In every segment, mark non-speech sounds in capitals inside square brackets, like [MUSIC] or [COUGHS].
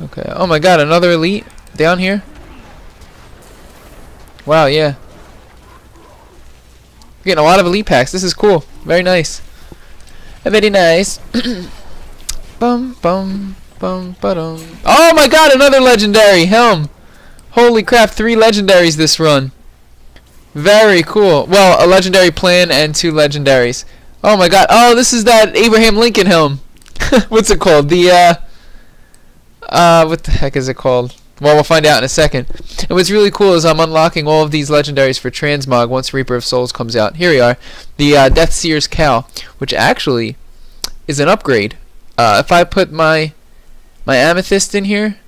Okay. Oh my god, another elite down here? Wow, yeah. Getting a lot of elite packs. This is cool. Very nice. Very nice. [COUGHS] bum bum bum ba-dum. Oh my god, another legendary helm. Holy crap, three legendaries this run. Very cool. Well, a legendary plan and two legendaries. Oh my god. Oh, this is that Abraham Lincoln helm. [LAUGHS] What's it called? The uh uh what the heck is it called? Well, we'll find out in a second. And what's really cool is I'm unlocking all of these legendaries for Transmog once Reaper of Souls comes out. Here we are. The uh, Deathseer's Cowl, which actually is an upgrade. Uh, if I put my my Amethyst in here,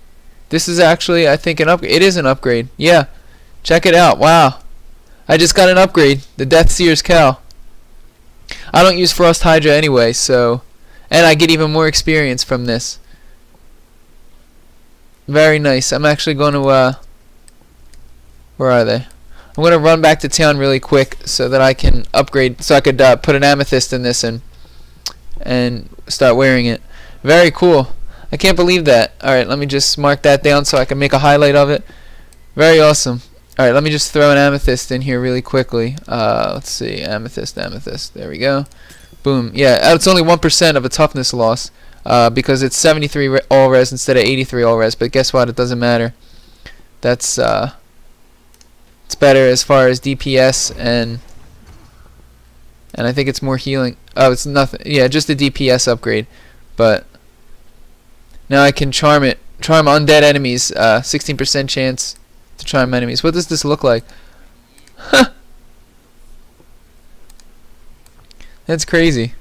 this is actually, I think, an upgrade. It is an upgrade. Yeah. Check it out. Wow. I just got an upgrade. The Deathseer's Cowl. I don't use Frost Hydra anyway, so... And I get even more experience from this. Very nice. I'm actually going to, uh... Where are they? I'm going to run back to town really quick so that I can upgrade, so I could uh, put an amethyst in this and and start wearing it. Very cool. I can't believe that. Alright, let me just mark that down so I can make a highlight of it. Very awesome. Alright, let me just throw an amethyst in here really quickly. Uh, let's see. Amethyst, amethyst. There we go. Boom. Yeah, it's only 1% of a toughness loss uh, because it's 73 re all res instead of 83 all res. But guess what? It doesn't matter. That's uh, it's better as far as DPS and and I think it's more healing. Oh, it's nothing. Yeah, just a DPS upgrade. But now I can charm it. Charm undead enemies. 16% uh, chance to charm enemies. What does this look like? Huh. [LAUGHS] That's crazy.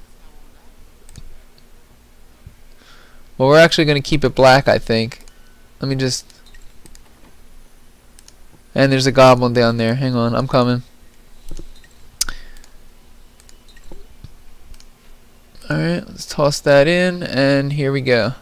Well, we're actually going to keep it black, I think. Let me just... And there's a goblin down there. Hang on, I'm coming. Alright, let's toss that in, and here we go.